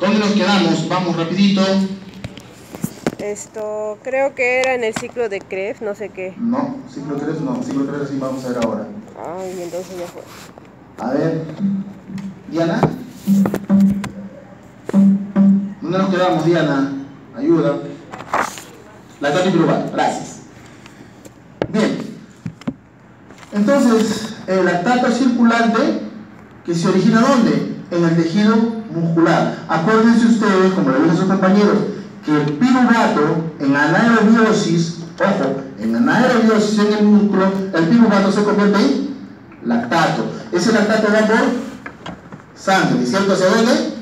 ¿Dónde nos quedamos? Vamos rapidito. Esto creo que era en el ciclo de Krebs, no sé qué. No, ciclo de Krebs no, ciclo de Krebs sí vamos a ver ahora. Ay, entonces ya fue. A ver, Diana. ¿Dónde nos quedamos, Diana? Ayuda. La Tati Pirubat, gracias. Bien. Entonces, el lactato circulante, que se origina ¿dónde? En el tejido muscular. Acuérdense ustedes, como le dije a sus compañeros, que el piruvato en anaerobiosis, ojo, en anaerobiosis en el músculo, el piruvato se convierte en lactato. Ese lactato va por sangre, ¿cierto? ¿Hacia dónde?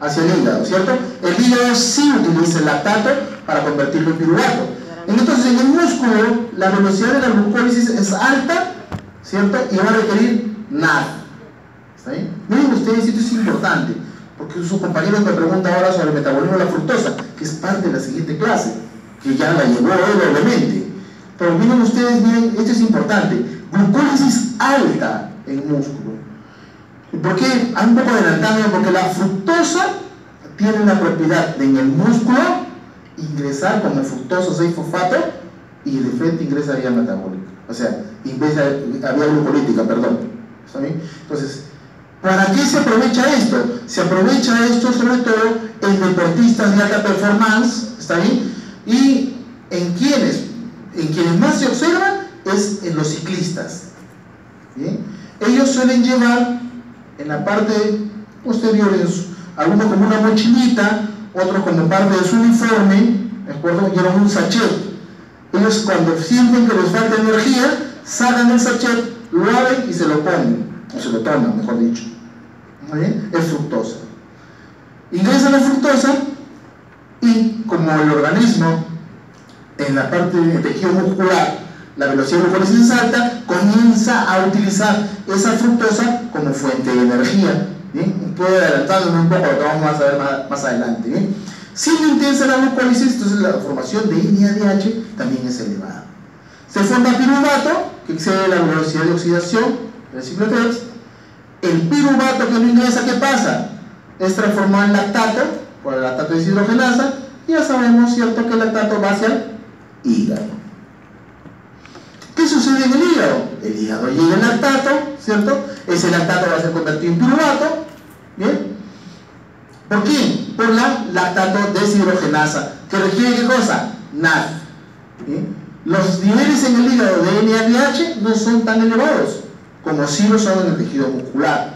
Hacia el hígado, ¿cierto? El hígado sí utiliza el lactato para convertirlo en piruvato. Entonces, en el músculo, la velocidad de la glucólisis es alta, ¿cierto? Y va a requerir nada. Miren ustedes, esto es importante, porque su compañero me pregunta ahora sobre el metabolismo de la fructosa, que es parte de la siguiente clase, que ya la llevó él, obviamente. Pero miren ustedes, miren, esto es importante, glucólisis alta en músculo. ¿Por qué? Un poco adelantado, porque la fructosa tiene la propiedad de en el músculo ingresar como fructosa 6 fosfato y de frente ingresa vía metabólica. O sea, ingresa a vía glucolítica, perdón. Entonces, ¿para qué se aprovecha esto? Se aprovecha esto sobre todo en deportistas de alta performance, ¿está bien? Y en quienes, en quienes más se observan es en los ciclistas. ¿bien? Ellos suelen llevar en la parte posterior, algunos como una mochilita, otros como parte de su uniforme, ¿de acuerdo? Llevan un sachet. Ellos cuando sienten que les falta energía, sacan el sachet, lo abren y se lo ponen, o se lo toman, mejor dicho. Es fructosa. Ingresa la fructosa y como el organismo en la parte del tejido muscular la velocidad de glucólisis es alta, comienza a utilizar esa fructosa como fuente de energía. ¿bien? Puedo adelantarme un poco, lo que vamos a ver más, adelante. ¿bien? Siendo intensa la glucólisis, entonces la formación de NADH también es elevada. Se forma piruvato, que excede la velocidad de oxidación del ciclo Krebs. El piruvato que no ingresa, ¿qué pasa? Es transformado en lactato, por el lactato deshidrogenasa, y ya sabemos, ¿cierto?, que el lactato va hacia el hígado. ¿Qué sucede en el hígado? El hígado llega el lactato, ¿cierto? Ese lactato va a ser convertido en piruvato, ¿bien? ¿Por qué? Por la lactato deshidrogenasa, que requiere qué cosa? NAD. Los niveles en el hígado de NADH no son tan elevados como si lo son en el tejido muscular.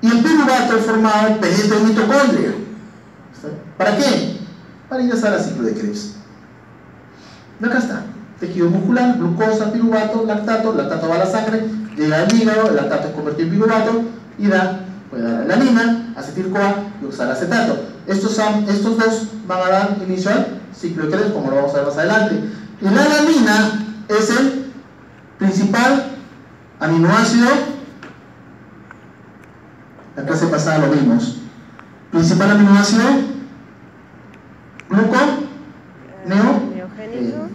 Y el piruvato formado penetra en mitocondria. ¿Para qué? Para ingresar al ciclo de Krebs. Acá está tejido muscular, glucosa, piruvato, lactato, lactato va a la sangre, llega al hígado, el lactato es convertido en piruvato y da, puede dar alanina, acetil-CoA y usar acetato. Estos, estos dos van a dar inicio al ciclo de Krebs, como lo vamos a ver más adelante. Y la alanina es el principal aminoácido, la clase pasada lo vimos, principal aminoácido, gluco, neo, Neogénico.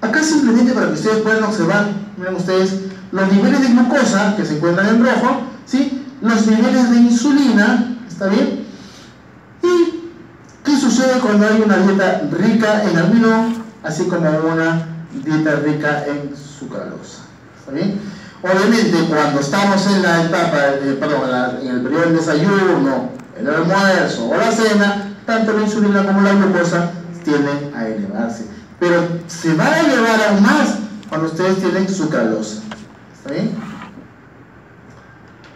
Acá simplemente para que ustedes puedan observar, miren ustedes, los niveles de glucosa que se encuentran en rojo, ¿sí? los niveles de insulina, ¿está bien? ¿Y qué sucede cuando hay una dieta rica en almidón, así como una dieta rica en sucralosa? ¿Está bien? Obviamente cuando estamos en la etapa, eh, perdón, en, la- en el periodo del desayuno, el almuerzo o la cena, tanto la insulina como la glucosa tienden a elevarse pero se va a elevar aún más cuando ustedes tienen sucralosa. ¿Está bien?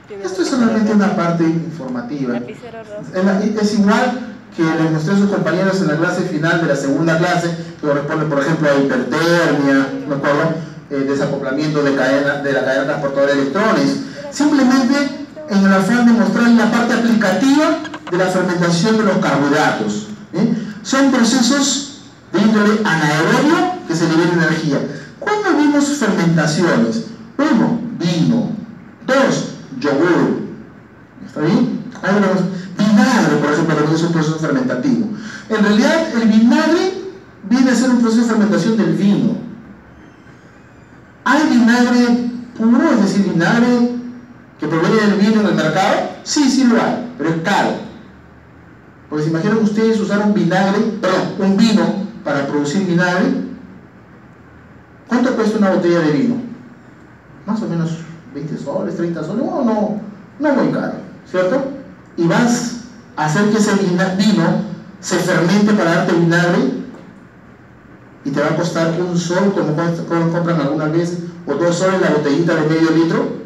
Tiene Esto es solamente una parte informativa. Es igual que les mostré a sus compañeros en la clase final de la segunda clase, que corresponde, por ejemplo, a hipertermia, ¿me acuerdo? Eh, desacoplamiento de, cadena, de la cadena transportadora de electrones. Simplemente en el afán de mostrar la parte aplicativa de la fermentación de los carbohidratos. ¿bien? Son procesos de índole anaerobio que se libera energía. ¿Cuándo vimos fermentaciones? Uno, vino. Dos, yogur. ¿Está bien? Vinagre, por ejemplo, también es un proceso fermentativo. En realidad, el vinagre viene a ser un proceso de fermentación del vino. Hay vinagre puro, es decir, vinagre que proviene del vino en cacao? Sí, sí lo hay, pero es caro. Porque se imaginan ustedes usar un vinagre, perdón, un vino para producir vinagre. ¿Cuánto cuesta una botella de vino? Más o menos 20 soles, 30 soles, no, no, no muy caro, ¿cierto? Y vas hacer que ese vino se fermente para darte vinagre y te va a costar un sol como compran algunas veces, o dos soles la botellita de medio litro.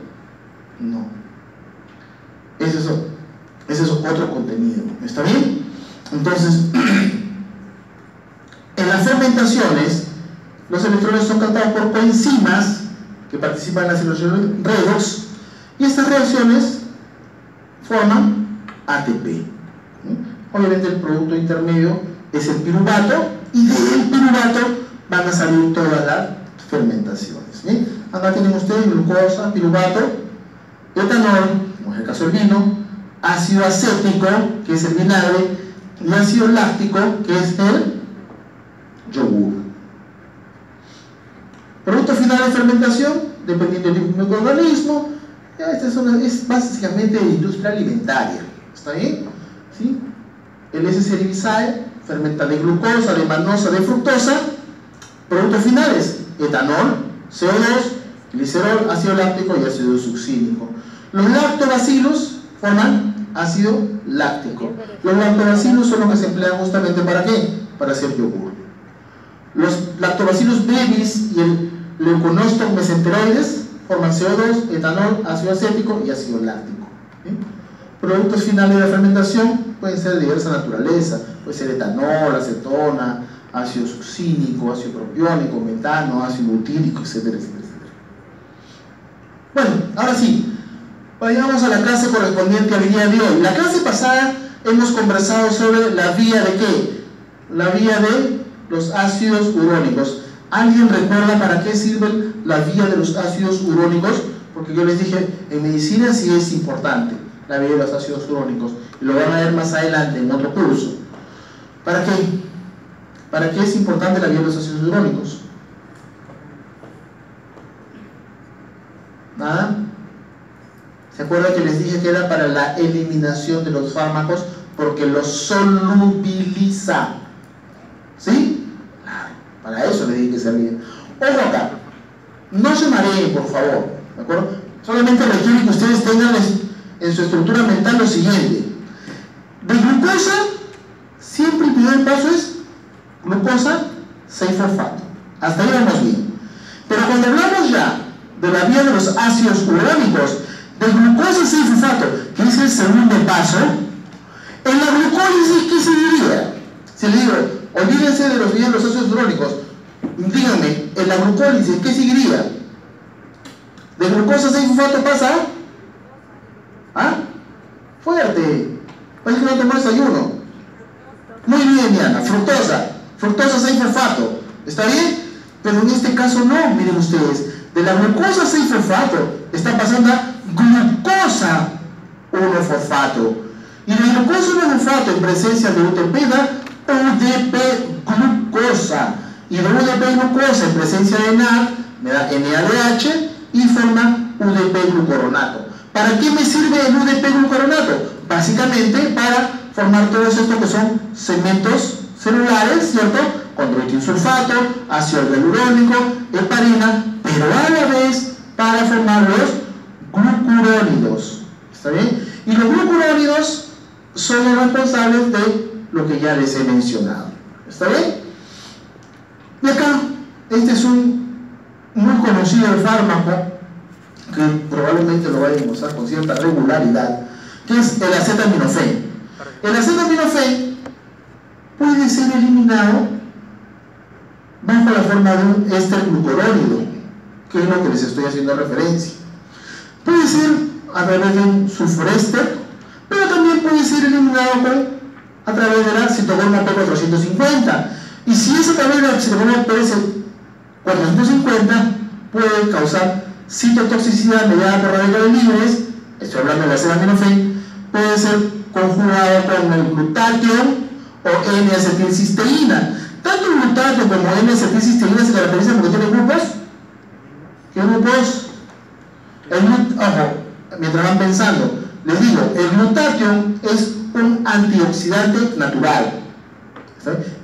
No. Ese es, ese es otro contenido. ¿Está bien? Entonces, en las fermentaciones, los electrones son captados por coenzimas que participan en las reacciones redox y estas reacciones forman ATP. Obviamente el producto intermedio es el piruvato y del piruvato van a salir todas las fermentaciones. Acá tienen ustedes glucosa, piruvato, etanol, como es el caso del vino, ácido acético, que es el vinagre, y ácido láctico, que es el yogur. Producto final de fermentación, dependiendo del microorganismo, esta es, es básicamente industria alimentaria. ¿Está bien? ¿Sí? El S-Ceribisal fermenta de glucosa, de manosa, de fructosa. Productos finales, etanol, CO2, glicerol, ácido láctico y ácido succínico. Los lactobacilos forman ácido láctico. Los lactobacilos son los que se emplean justamente para qué? Para hacer yogur. Los lactobacilos babies y el leuconostoc mesenteroides forman CO2, etanol, ácido acético y ácido láctico. Productos finales de fermentación pueden ser de diversa naturaleza, puede ser etanol, acetona, ácido succínico, ácido propiónico, metano, ácido butírico, etcétera, etcétera. Bueno, ahora sí, vayamos a la clase correspondiente al día de hoy. La clase pasada hemos conversado sobre la vía de qué? La vía de los ácidos urónicos. ¿Alguien recuerda para qué sirve la vía de los ácidos urónicos? Porque yo les dije, en medicina sí es importante la vía de los ácidos urónicos. Lo van a ver más adelante en otro curso. ¿Para qué? ¿Para qué es importante la vía de los ácidos urónicos? ¿Nada? ¿Se acuerdan que les dije que era para la eliminación de los fármacos? Porque los solubiliza. ¿Sí? Claro, para eso les dije que servía. Ojo acá, no se mareen, por favor. ¿De acuerdo? Solamente requiere que ustedes tengan en su estructura mental lo siguiente. De glucosa, siempre el primer paso es glucosa 6-fosfato. Hasta ahí vamos bien. Pero cuando hablamos ya de la vía de los ácidos urónicos, de glucosa 6-fosfato, que es el segundo paso, en la glucólisis, ¿qué se diría? Si le digo, olvídense de los vías de los ácidos urónicos, díganme, en la glucólisis, ¿qué seguiría? De glucosa 6-fosfato pasa ¿Ah? Fuerte. Parece que no tomó desayuno. Muy bien, Diana. Fructosa. Fructosa 6-fosfato. ¿Está bien? Pero en este caso no, miren ustedes. De la glucosa 6-fosfato está pasando a glucosa 1-fosfato. Y de glucosa 1-fosfato en presencia de UTP da UDP glucosa. Y de UDP glucosa en presencia de NAD me da NADH y forma UDP glucoronato. ¿Para qué me sirve el UDP glucoronato? Básicamente para formar todos estos que son segmentos celulares, ¿cierto? Con sulfato, ácido hialurónico, heparina, pero a la vez para formar los glucurónidos. ¿Está bien? Y los glucurónidos son los responsables de lo que ya les he mencionado. ¿Está bien? Y acá, este es un muy conocido fármaco que probablemente lo vayan a usar con cierta regularidad, que es el acetaminofén. El acetaminofén puede ser eliminado bajo la forma de un éster glucurónido, que es lo que les estoy haciendo referencia. Puede ser a través de un sulfuréster, pero también puede ser eliminado a través de la citogorma P450. Y si es a través de la citogorma P450, puede causar citotoxicidad mediada por radicales libres, estoy hablando de la acetaminofén, puede ser conjugado con el glutatión o N-acetilcisteína. Tanto el glutatión como N-acetilcisteína se caracterizan porque tienen grupos. ¿Qué grupos? El, ojo, mientras van pensando, Les digo, el glutatión es un antioxidante natural.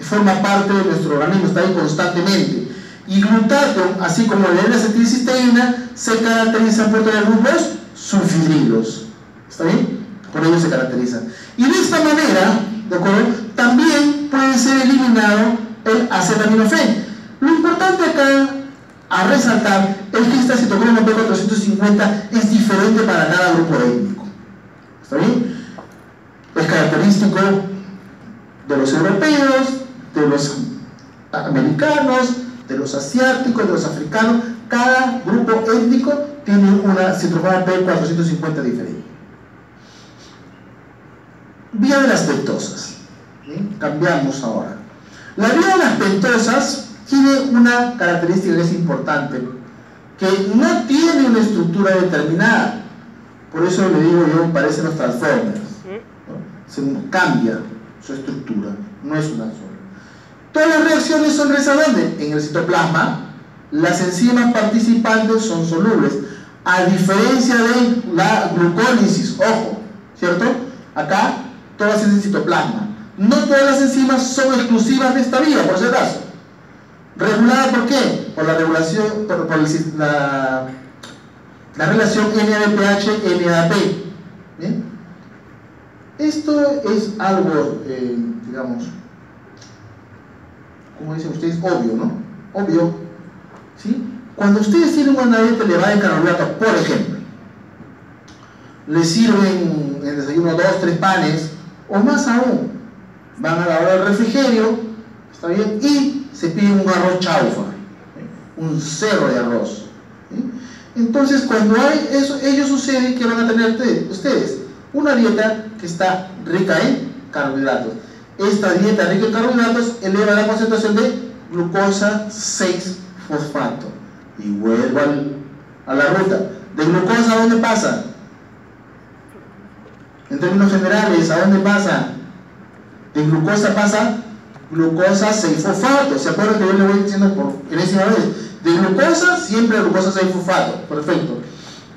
Forma parte de nuestro organismo, está ahí constantemente. Y glutatión, así como la L-acetilcisteína, se caracterizan por tener grupos sulfidrilos. ¿Está bien? Por ello se caracterizan. Y de esta manera, ¿de acuerdo? También puede ser eliminado el acetaminofén. Lo importante acá a resaltar es que esta citocromo P450 es diferente para cada grupo étnico. ¿Está bien? Es característico de los europeos, de los americanos, de los asiáticos, de los africanos. Cada grupo étnico tiene una citocromo P450 diferente. Vía de las pentosas. Cambiamos ahora. La vía de las pentosas tiene una característica que es importante, que no tiene una estructura determinada. Por eso le digo yo, parecen los transformers. Se cambia su estructura, no es una sola. Todas las reacciones son ¿dónde? En el citoplasma. Las enzimas participantes son solubles. A diferencia de la glucólisis, ojo, ¿cierto? Acá todas es en citoplasma. No todas las enzimas son exclusivas de esta vía, por si acaso. ¿Regulada por qué? Por la regulación, por, la, la relación NADPH-NADP. ¿Bien? Esto es algo, eh, digamos, como dicen ustedes, obvio, ¿no? Obvio. ¿Sí? Cuando ustedes tienen una dieta elevada en carbohidratos, por ejemplo, les sirven en desayuno dos, tres panes, o más aún, van a la hora del refrigerio, ¿está bien? Y se piden un arroz chaufa, ¿eh? un cerro de arroz. Entonces, cuando hay eso, ello sucede que van a tener ustedes una dieta que está rica en carbohidratos. Esta dieta rica en carbohidratos eleva la concentración de glucosa 6-fosfato. Y vuelvo a la ruta. ¿De glucosa a dónde pasa? En términos generales, ¿a dónde pasa? De glucosa pasa glucosa 6-fosfato. ¿Se acuerdan que yo le voy diciendo por enésima vez? De glucosa, siempre glucosa 6-fosfato. Perfecto.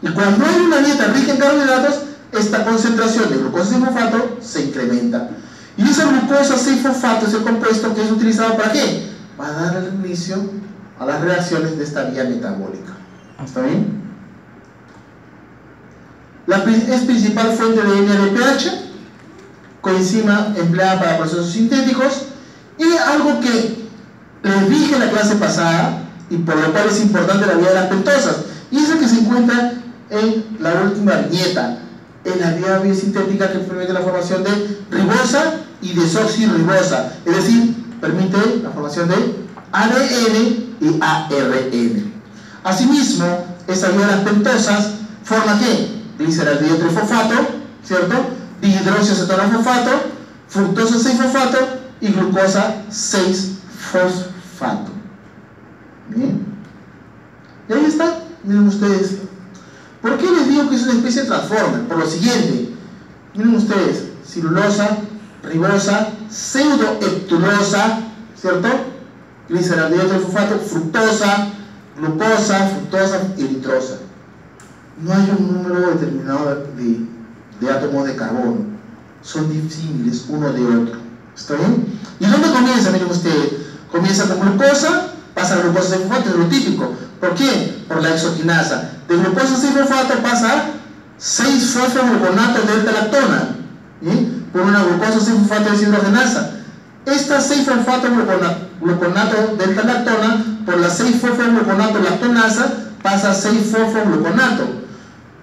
Y cuando hay una dieta rica en carbohidratos, esta concentración de glucosa 6-fosfato se incrementa. Y esa glucosa 6-fosfato es el compuesto que es utilizado para qué? Para dar el inicio a las reacciones de esta vía metabólica. ¿Está bien? La es principal fuente de NADPH, coenzima empleada para procesos sintéticos, y algo que les dije en la clase pasada, y por lo cual es importante la vía de las pentosas, y es el que se encuentra en la última viñeta, en la vía biosintética que permite la formación de ribosa y desoxirribosa, es decir, permite la formación de ADN y ARN. Asimismo, esta vía de las pentosas forma qué? Gliceraldehído trifosfato, ¿cierto? Dihidroxiacetonofosfato, fructosa 6-fosfato y glucosa 6-fosfato. Bien. Y ahí está, miren ustedes. ¿Por qué les digo que es una especie de transformer? Por lo siguiente, miren ustedes, celulosa, ribosa, pseudoheptulosa, ¿cierto? Gliceraldehído trifosfato, fructosa, glucosa, fructosa, eritrosa. No hay un número determinado de, de átomos de carbono. Son disímiles uno de otro. ¿Está bien? ¿Y dónde comienza? Miren ustedes. Comienza con glucosa, pasa a glucosa 6-fosfato, es lo típico. ¿Por qué? Por la exoquinasa. De glucosa 6-fosfato pasa a 6-fosfogluconato delta lactona. ¿sí? Por una glucosa 6-fosfato deshidrogenasa. Esta 6-fosfato gluconato delta lactona, por la 6-fosfogluconato lactonasa, pasa a 6-fosfogluconato.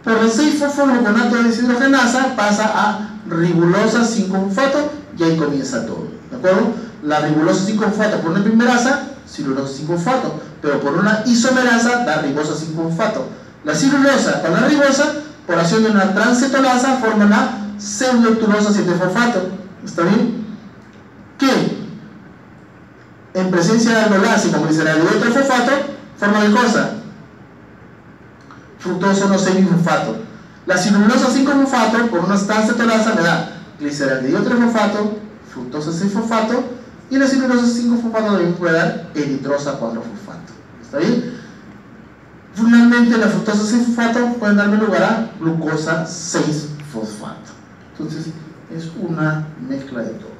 Por el 6-fosfogluconato de deshidrogenasa pasa a ribulosa 5-fosfato y ahí comienza todo. ¿De acuerdo? La ribulosa 5-fosfato por una primerasa, celulosa 5-fosfato, pero por una isomerasa da ribosa 5-fosfato. La celulosa con la ribosa, por acción de una transcetolasa, forman la pseudotulosa 7-fosfato. ¿Está bien? ¿Qué? En presencia de aldolasa y como dice la fosfato, forma de cosa fructoso no semifosfato. La celulosa 5-fosfato por una transcetolasa me da gliceraldehído 3-fosfato, fructosa 6-fosfato y la celulosa 5-fosfato también puede dar eritrosa 4-fosfato. ¿Está bien? Finalmente la fructosa 6-fosfato puede darme lugar a glucosa fosfato. Entonces, es una mezcla de todo.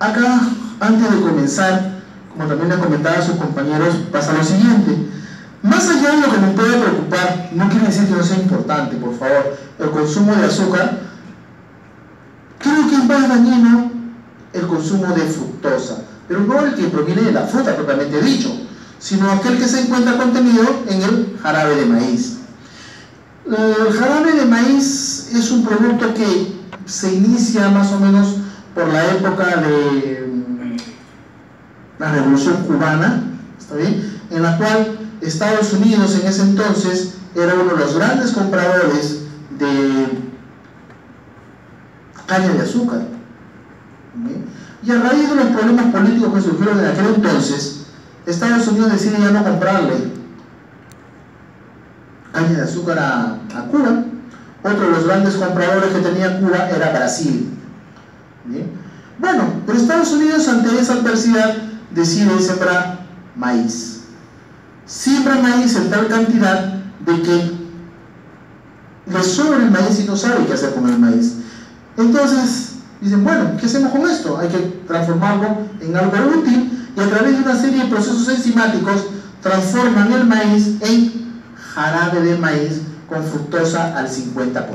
Acá, antes de comenzar, como también le comentaba a sus compañeros, pasa lo siguiente. Más allá de lo que me puede preocupar, no quiere decir que no sea importante, por favor, el consumo de azúcar, creo que es más dañino el consumo de fructosa, pero no el que proviene de la fruta propiamente dicho, sino aquel que se encuentra contenido en el jarabe de maíz. El jarabe de maíz es un producto que se inicia más o menos por la época de mm, la Revolución Cubana, ¿está bien? En la cual Estados Unidos en ese entonces era uno de los grandes compradores de caña de azúcar. Y a raíz de los problemas políticos que surgieron en aquel entonces, Estados Unidos decide ya no comprarle caña de azúcar a, Cuba. Otro de los grandes compradores que tenía Cuba era Brasil. Bueno, pero Estados Unidos ante esa adversidad decide sembrar maíz. Siembra maíz en tal cantidad de que le sobra el maíz y no sabe qué hacer con el maíz. Entonces dicen, bueno, ¿qué hacemos con esto? Hay que transformarlo en algo útil y a través de una serie de procesos enzimáticos transforman el maíz en jarabe de maíz con fructosa al 50%.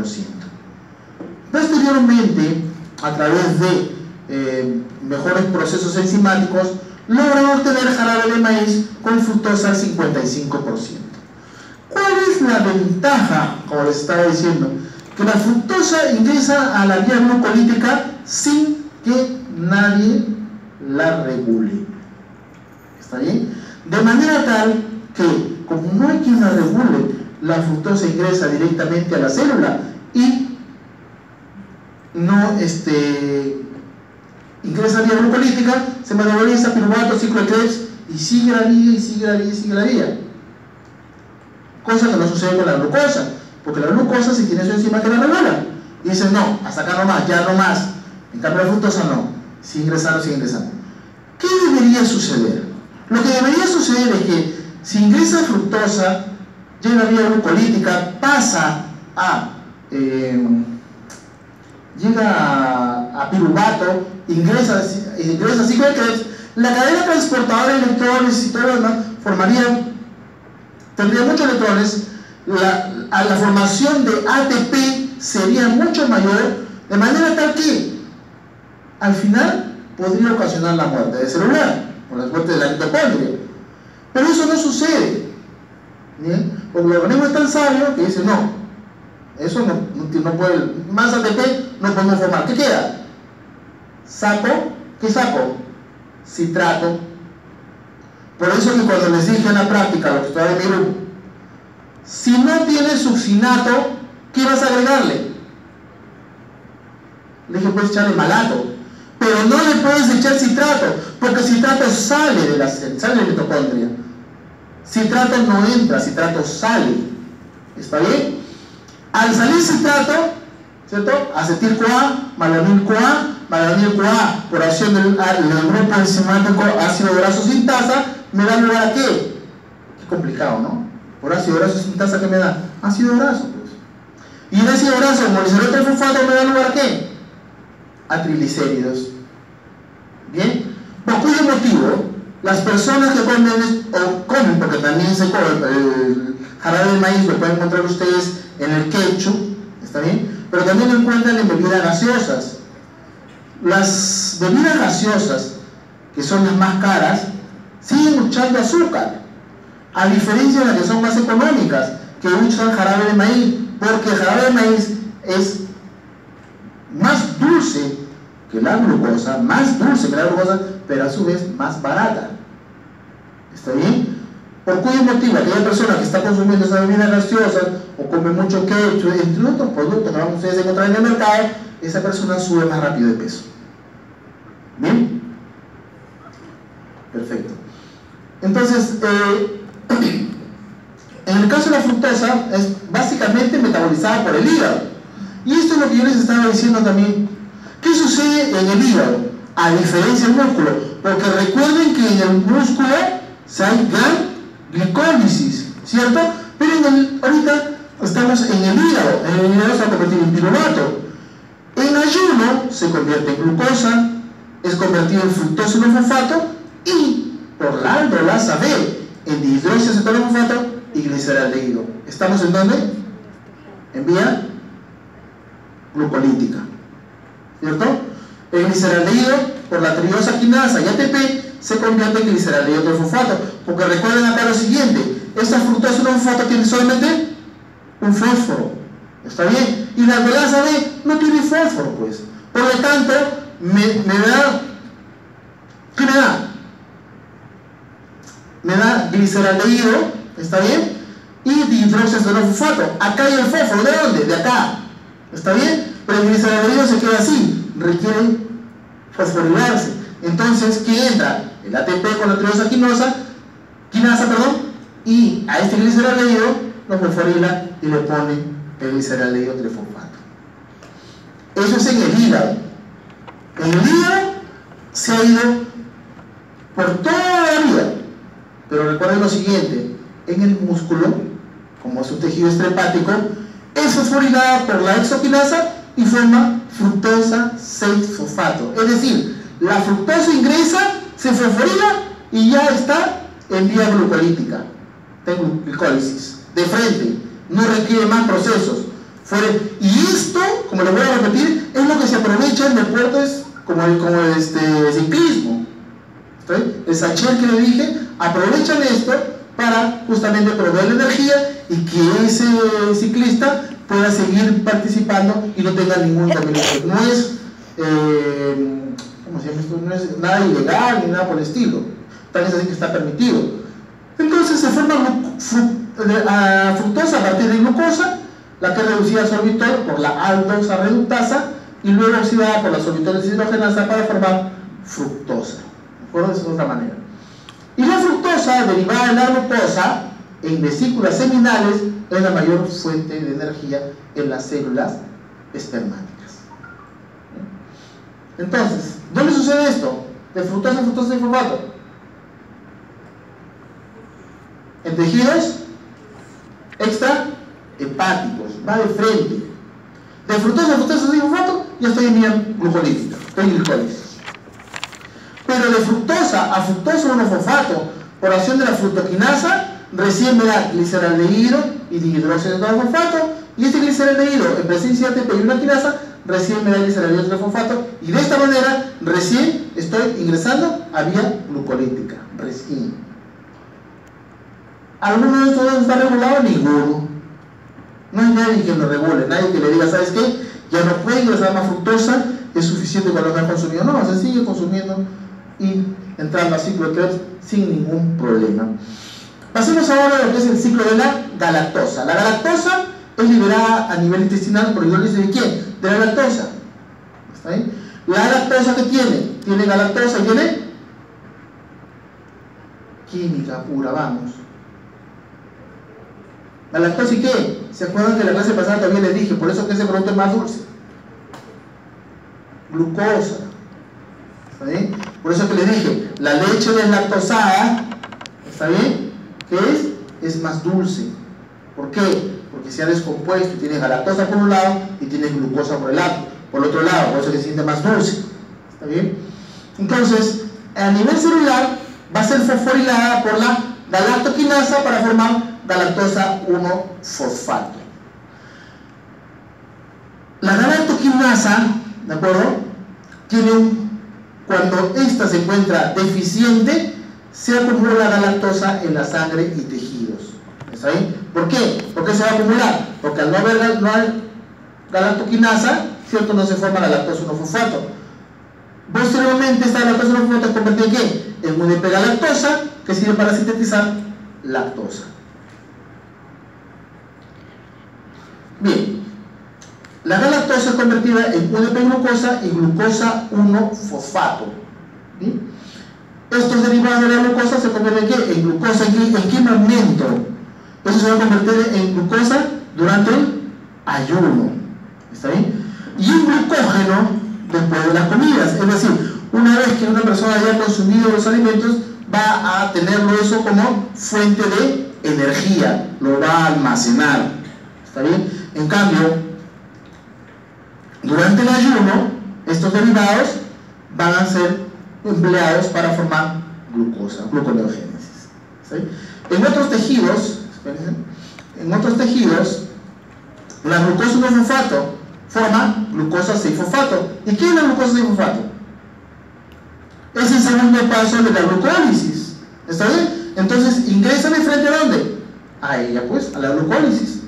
Posteriormente, a través de eh, mejores procesos enzimáticos, logran obtener jarabe de maíz con fructosa al 55%. ¿Cuál es la ventaja, como les estaba diciendo? Que la fructosa ingresa a la vía glucolítica sin que nadie la regule. ¿Está bien? De manera tal que, como no hay quien la regule, la fructosa ingresa directamente a la célula y no este, ingresa vía glucolítica, se metaboliza piruvato, ciclo de Krebs y sigue la vía y sigue la vía y sigue la vía. Cosa que no sucede con la glucosa, porque la glucosa si tiene su enzima que la regula. Y dice, no, hasta acá no más, ya no más. En cambio la fructosa no, sigue ingresando, sigue ingresando. ¿Qué debería suceder? Lo que debería suceder es que si ingresa fructosa, llega a vía glucolítica, pasa a... Eh, llega a, a piruvato, ingresa, ingresa a ciclo de Krebs, la cadena transportadora de electrones y todo lo demás formaría, tendría muchos electrones, la, a la formación de ATP sería mucho mayor, de manera tal que al final podría ocasionar la muerte de celular, o la muerte de la mitocondria. Pero eso no sucede. Porque el organismo es tan sabio que dice, no, eso no, no, puede, más ATP no podemos formar. ¿Qué queda? Saco, ¿qué saco? Citrato. Por eso que cuando les dije en la práctica, lo que estaba en mi si no tiene succinato, ¿qué vas a agregarle? Le dije, puedes echarle malato, pero no le puedes echar citrato, porque citrato sale de la sale de la mitocondria. Citrato no entra, citrato sale. ¿Está bien? Al salir citrato, ¿cierto? Acetil-CoA, malanil-CoA, malanil-CoA, por acción del, grupo enzimático ácido graso sintasa, me da lugar a qué? Qué complicado, ¿no? Por ácido graso sintasa, ¿qué me da? Ácido graso, pues. Y el ácido graso, el fosfato, me da lugar a qué? A triglicéridos. ¿Bien? ¿Por cuyo motivo? Las personas que comen, o comen, porque también se come, el jarabe de maíz lo pueden encontrar ustedes en el ketchup, ¿está bien? Pero también lo encuentran en bebidas gaseosas. Las bebidas gaseosas, que son las más caras, siguen echando azúcar, a diferencia de las que son más económicas, que usan jarabe de maíz, porque el jarabe de maíz es más dulce que la glucosa, más dulce que la glucosa, pero a su vez más barata. ¿Está bien? ¿Por cuyo motivo aquella persona que está consumiendo esa bebida gaseosa o come mucho ketchup, entre otros productos que van ustedes a encontrar en el mercado, esa persona sube más rápido de peso. ¿Bien? Perfecto. Entonces, eh, en el caso de la fructosa, es básicamente metabolizada por el hígado. Y esto es lo que yo les estaba diciendo también. ¿Qué sucede en el hígado? A diferencia del músculo. Porque recuerden que en el músculo hay glicólisis, ¿cierto? Pero ahorita estamos en el hígado. En el hígado se va a convertir en piruvato. En ayuno se convierte en glucosa, es convertido en fructosa fosfato y por la aldolasa B en dihidroxiacetolofosfato y gliceraldehído. ¿Estamos en dónde? En vía glucolítica. ¿Cierto? El gliceraldehído por la triosa quinasa y ATP se convierte en gliceraldehído fosfato. Porque recuerden acá lo siguiente, esta fructosa fosfato tiene solamente un fósforo. ¿Está bien? Y la aldolasa B no tiene fósforo, pues. Por lo tanto, me, da. ¿Qué me da? Me da gliceraldehído, ¿está bien? Y dihidroxiazolofosfato. Acá hay el fósforo, ¿de dónde? De acá. ¿Está bien? Pero el gliceraldehído se queda así, requiere fosforilarse. Entonces, ¿qué entra? El ATP con la triosa quinosa, quinasa, perdón, y a este gliceraldehído lo fosforila y le pone el gliceraldehído trifosfato. Eso es en el hígado. En el hígado se ha ido por toda la vida. Pero recuerden lo siguiente, en el músculo, como es un tejido estrepático, es fosforilada por la exoquinasa y forma fructosa 6-fosfato. Es decir, la fructosa ingresa, se fosforila y ya está en vía glucolítica, de glicólisis, de frente, no requiere más procesos. Y esto, como lo voy a repetir, es lo que se aprovecha en deportes como el, como este ciclismo. El sachet que le dije, aprovechan esto para justamente proveer la energía y que ese ciclista pueda seguir participando y no tenga ningún contaminación. No es, eh, ¿cómo se llama esto? No es nada ilegal ni nada por el estilo. Tal vez así que está permitido. Entonces se forma fructosa a partir de glucosa, la que es reducida a sorbitol por la aldosa reductasa y luego oxidada por la sorbitol deshidrogenasa para formar fructosa. ¿De acuerdo? Es otra manera. Y la fructosa, derivada de la glucosa, en vesículas seminales, es la mayor fuente de energía en las células espermáticas. Entonces, ¿dónde sucede esto? De fructosa a fructosa y fosfato. En tejidos extra hepáticos, va de frente. De fructosa a fructosa y fosfato, ya estoy en vía glucolítica, estoy en glicólisis. Pero de fructosa a fructosa monofosfato, por acción de la fructoquinasa, recién me da gliceraldehído y dihidróxido de fosfato, y este gliceraldehído, en presencia de ATP y una quinasa, recién me da gliceraldehído de fosfato, y de esta manera, recién estoy ingresando a vía glucolítica, recién. ¿Alguno de estos está regulado? Ninguno. No hay nadie que lo regule, nadie que le diga, ¿sabes qué? Ya no puede ingresar más fructosa, es suficiente con lo que ha consumido. No, se sigue consumiendo y entrando al ciclo de Krebs sin ningún problema. Pasemos ahora a lo que es el ciclo de la galactosa. La galactosa es liberada a nivel intestinal por hidrólisis de quién? De la lactosa. ¿Está bien? La galactosa que tiene, tiene galactosa y tiene química pura, vamos. ¿La lactosa y qué? ¿Se acuerdan que la clase pasada también les dije? Por eso que ese producto es más dulce. Glucosa. ¿Está bien? Por eso que les dije, la leche deslactosada, ¿está bien? ¿Qué es? Es más dulce. ¿Por qué? Porque se ha descompuesto y tiene galactosa por un lado y tiene glucosa por el lado, por el otro lado, por eso se siente más dulce. ¿Está bien? Entonces, a nivel celular va a ser fosforilada por la galactoquinasa para formar galactosa 1-fosfato. La galactoquinasa, ¿de acuerdo? Tiene un, cuando esta se encuentra deficiente, se acumula la galactosa en la sangre y tejidos. ¿Está bien? ¿Por qué? ¿Por qué se va a acumular? Porque al no haber no galactoquinasa, ¿cierto? No se forma galactosa 1-fosfato. Posteriormente, esta galactosa 1-fosfato es convertida en qué? En una galactosa que sirve para sintetizar lactosa. Bien, la galactosa es convertida en UDP-glucosa y glucosa 1-fosfato. Estos derivados de la glucosa se convierten en, qué? en glucosa en qué momento. Eso se va a convertir en glucosa durante el ayuno. ¿Está bien? Y un glucógeno después de las comidas. Es decir, una vez que una persona haya consumido los alimentos, va a tenerlo eso como fuente de energía, lo va a almacenar. ¿Está bien? En cambio, durante el ayuno, estos derivados van a ser empleados para formar glucosa, gluconeogénesis. ¿sí? En otros tejidos, en otros tejidos, la glucosa 1-fosfato forma glucosa 6-fosfato. ¿Y qué es la glucosa 6-fosfato? Es el segundo paso de la glucólisis. ¿Está bien? Entonces ingresa de frente a dónde? A ella, pues, a la glucólisis.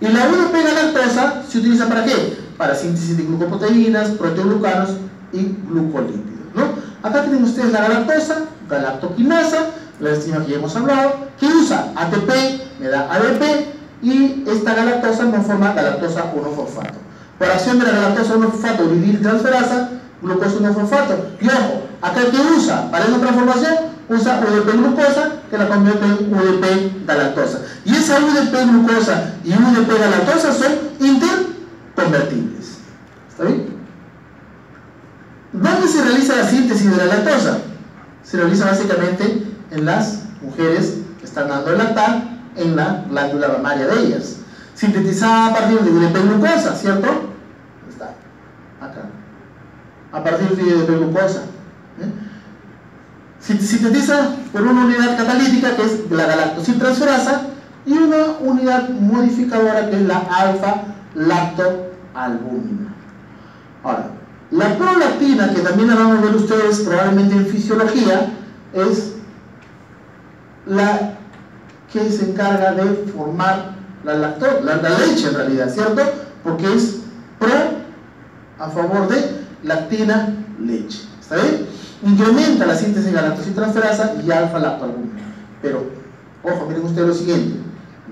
Y la 1 galactosa se utiliza para qué? Para síntesis de glucoproteínas, proteoglucanos y glucolípidos. ¿no? Acá tienen ustedes la galactosa, galactoquinasa, la enzima que ya hemos hablado, que usa ATP, me da ADP, y esta galactosa no forma galactosa 1-fosfato. Por acción de la galactosa 1-fosfato uridil transferasa, glucosa 1-fosfato. Y ojo, acá que usa para esa transformación, usa UDP glucosa que la convierte en UDP galactosa. Y esa UDP glucosa y UDP galactosa son interconvertibles. ¿Está bien? ¿Dónde se realiza la síntesis de la lactosa? Se realiza básicamente en las mujeres que están dando el lactar en la glándula mamaria de ellas. Sintetizada a partir de UDP glucosa, ¿cierto? Está acá. A partir de UDP glucosa. ¿eh? Sintetiza por una unidad catalítica que es la galactosiltransferasa y una unidad modificadora que es la alfa-lactoalbúmina. Ahora, la prolactina, que también la van a ver ustedes probablemente en fisiología, es la que se encarga de formar la, la, leche en realidad, ¿cierto? Porque es pro a favor de lactina leche. ¿Está bien? Incrementa la síntesis de galactosiltransferasa y alfa-lactoalbúmina. Pero, ojo, miren ustedes lo siguiente.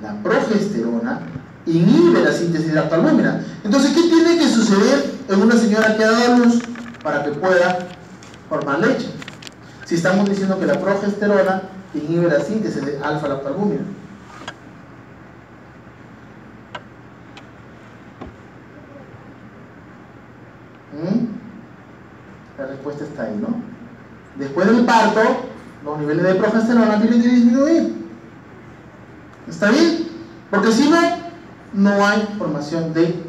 La progesterona inhibe la síntesis de lactoalbúmina. Entonces, ¿qué tiene que suceder en una señora que ha dado luz para que pueda formar leche? Si estamos diciendo que la progesterona inhibe la síntesis de alfa-lactoalbúmina. ¿Mm? La respuesta está ahí, ¿no? Después del parto, los niveles de progesterona tienen que disminuir. ¿Está bien? Porque si no, no hay formación de leche.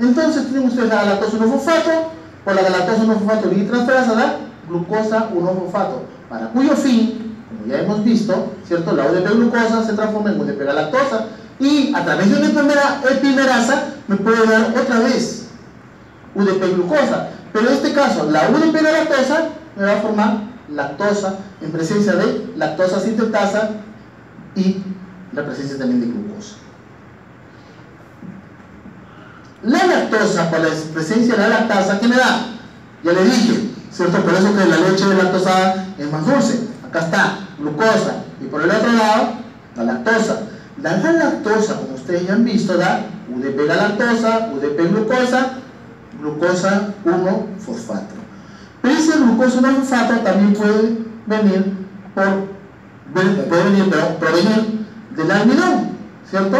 Entonces tienen ustedes la galactosa 1-fosfato, por la galactosa 1-fosfato transferasa da glucosa 1-fosfato, para cuyo fin, como ya hemos visto, ¿cierto? La UDP glucosa se transforma en UDP galactosa y a través de una epimera, epimerasa me puede dar otra vez UDP glucosa. Pero en este caso, la UDP galactosa me va a formar lactosa en presencia de lactosa sintetasa y la presencia también de glucosa. La lactosa, por la presencia de la lactasa, ¿qué me da? Ya le dije, ¿cierto? Por eso que la leche lactosada es más dulce. Acá está, glucosa. Y por el otro lado, la lactosa. La galactosa, como ustedes ya han visto, da UDP galactosa, UDP glucosa, glucosa 1-fosfato. Pero ese glucosa 1-fosfato también puede venir por puede venir, provenir del almidón, ¿cierto?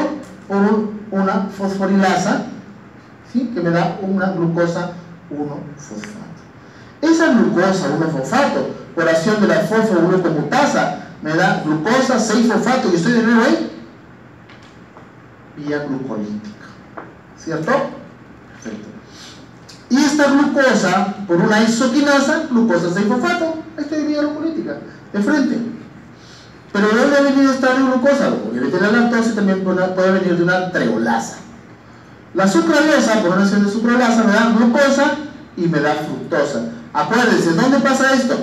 Por una fosforilasa, Que me da una glucosa 1-fosfato. Esa glucosa 1-fosfato, por acción de la fosfo 1 conmutasa, me da glucosa 6-fosfato, y estoy de nuevo ahí, vía glucolítica, ¿cierto? Perfecto. Y esta glucosa, por una isoquinasa, glucosa 6-fosfato, estoy vía glucolítica, de frente. Pero ¿de dónde ha venido esta glucosa? Obviamente la lactosa también puede venir de una treolasa. La sucralosa, por una acción de sucralosa, me da glucosa y me da fructosa. Acuérdense, ¿dónde pasa esto?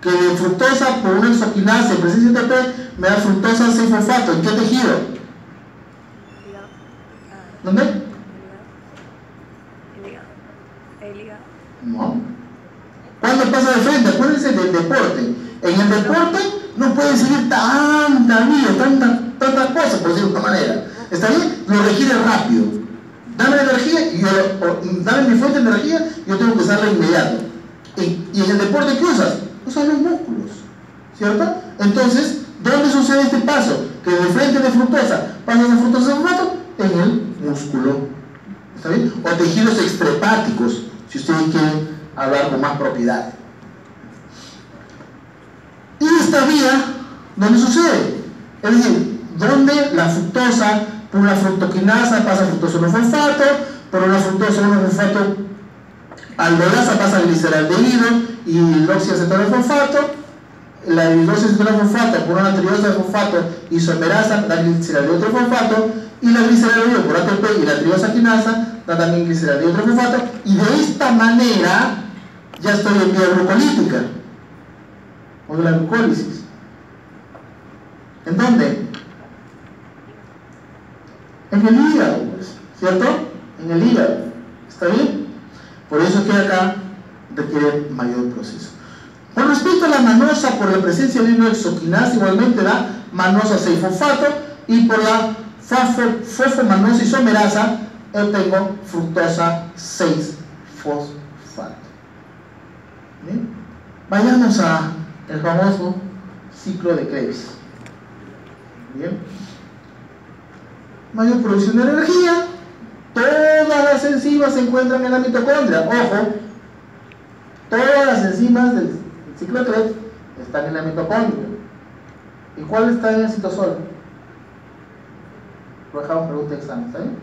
Que de fructosa por una isoquinasa en presencia de TP me da fructosa 6-fosfato. ¿En qué tejido? ¿Dónde? No. ¿Cuándo pasa de frente? Acuérdense del deporte. En el deporte no puede seguir tanta tantas tanta cosas, por decirlo de otra manera. ¿Está bien? Lo requiere rápido. Dame energía y yo, dame mi fuente de energía y yo tengo que usarla inmediato. Y, en el deporte, ¿qué usas? Usas los músculos. ¿Cierto? Entonces, ¿dónde sucede este paso? Que de frente de fructosa pasas de fructosa a rato en el músculo. ¿Está bien? O tejidos extrahepáticos, si ustedes quieren hablar con más propiedad. Y esta vía, ¿dónde sucede? Es decir, donde la fructosa por una fructoquinasa pasa 1-fosfato, por una fructosa 1-fosfato aldolasa pasa al gliceraldehído y el fosfato la fosfato por una triosa de fosfato isomerasa da gliceraldehído fosfato y la gliceraldehído por ATP y la triosa quinasa da también gliceraldehído fosfato y de esta manera ya estoy en vía glucolítica o de la glucólisis. ¿En dónde? En el hígado, ¿cierto? En el hígado. ¿Está bien? Por eso que acá requiere mayor proceso. Con respecto a la manosa, por la presencia de exoquinasa, igualmente da manosa 6-fosfato y por la fosfomanosa isomerasa, yo tengo fructosa 6-fosfato. ¿Bien? Vayamos a el famoso ciclo de Krebs. Bien. Mayor producción de energía. Todas las enzimas se encuentran en la mitocondria. Ojo, todas las enzimas del ciclo de Krebs están en la mitocondria. ¿Y cuál está en el citosol? Lo dejamos pregunta examen, ¿está bien?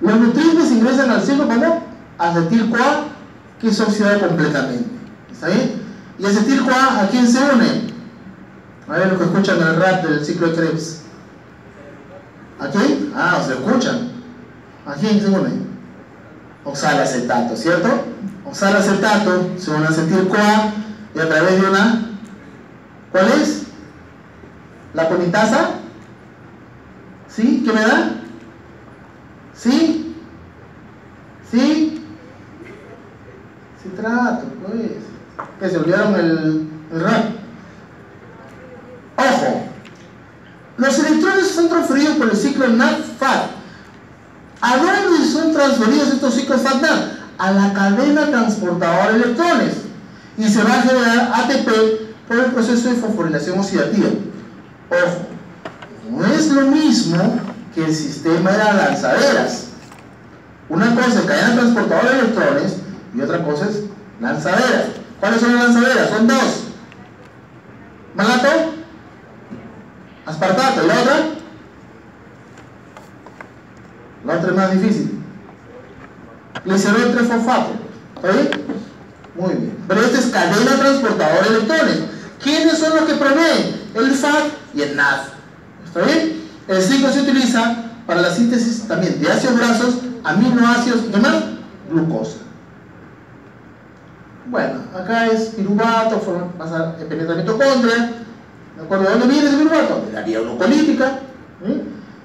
Los nutrientes ingresan al ciclo como acetil-CoA, que es oxidado completamente. ¿Está bien? ¿Y acetil-CoA a quién se une? A ver lo que escuchan el rap del ciclo de Krebs. ¿A quién? Ah, se escuchan. ¿A quién se une? Oxalacetato, ¿cierto? Oxalacetato se une a acetil-CoA y a través de una. ¿Cuál es? ¿La conitasa? ¿Sí? ¿Qué me da? ¿Sí? ¿Sí? trato, pues. Que se olvidaron el, rap. Ojo. Los electrones son transferidos por el ciclo NAD-FAT. ¿A dónde son transferidos estos ciclos FAT-NAD? A la cadena transportadora de electrones. Y se va a generar ATP por el proceso de fosforilación oxidativa. Ojo. No es lo mismo que el sistema de lanzaderas. Una cosa es cadena transportadora de electrones y otra cosa es lanzaderas. ¿Cuáles son las lanzaderas? Son dos. Malato, aspartato. ¿Y la otra? La otra es más difícil. Glicerol fosfato. ¿Está bien? Muy bien. Pero esta es cadena transportadora de electrones. ¿Quiénes son los que proveen? El FAT y el NAD. ¿Está bien? El ciclo se utiliza para la síntesis también de ácidos grasos, aminoácidos y demás, glucosa. Bueno, acá es piruvato, pasa penetra mitocondria. ¿De acuerdo? ¿De dónde viene ese piruvato? De la vía glucolítica.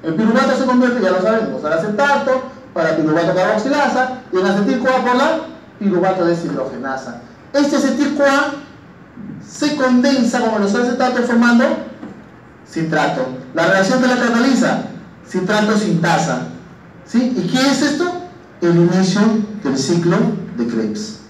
El piruvato se convierte, ya lo sabemos, al acetato, para piruvato carboxilasa y en acetil-CoA por la piruvato deshidrogenasa. Este acetil-CoA se condensa como los acetatos formando citrato. La reacción que la cataliza, citrato sintasa. ¿Sí? ¿Y qué es esto? El inicio del ciclo de Krebs.